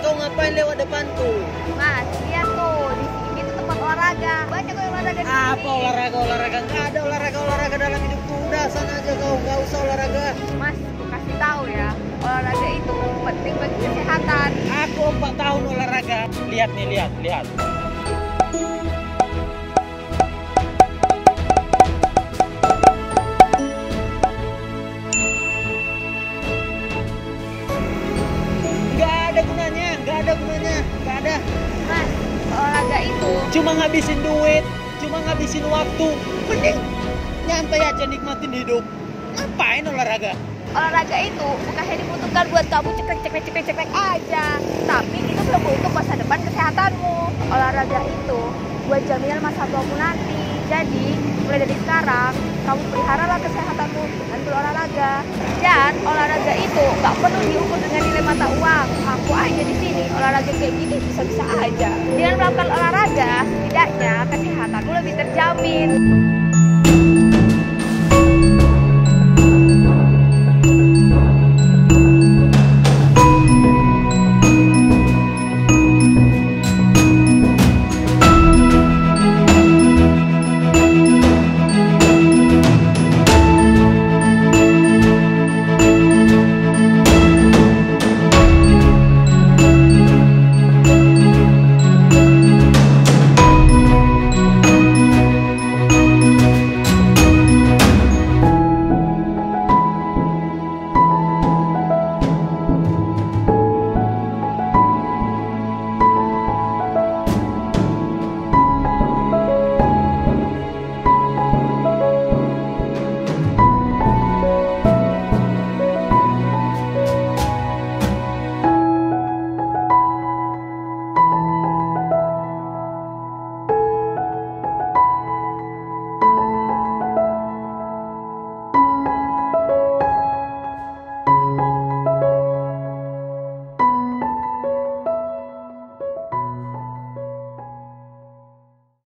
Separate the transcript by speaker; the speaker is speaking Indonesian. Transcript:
Speaker 1: kau ngapain lewat depanku? Mas, lihat tuh, di
Speaker 2: sini itu tempat olahraga.
Speaker 1: Banyak kok olahraga di sini.
Speaker 2: Apa olahraga olahraga? Enggak ada olahraga olahraga dalam hidupku. Udah sana aja kau, enggak usah olahraga.
Speaker 1: Mas, aku kasih tahu ya, olahraga itu penting bagi kesehatan.
Speaker 2: Aku 4 tahun olahraga. Lihat nih, lihat, lihat. Cuma ngabisin duit, cuma ngabisin waktu. Mending nyantai aja nikmatin hidup. Ngapain olahraga?
Speaker 1: olahraga itu bukan hanya dibutuhkan buat kamu cekrek cekrek cekrek cekrek aja tapi itu juga untuk masa depan kesehatanmu olahraga itu buat jaminan masa tuamu nanti jadi mulai dari sekarang kamu peliharalah kesehatanmu dengan berolahraga dan olahraga itu nggak perlu diukur dengan nilai mata uang aku aja olahraga kayak gini bisa bisa aja. Dengan melakukan olahraga setidaknya kesehatanmu lebih terjamin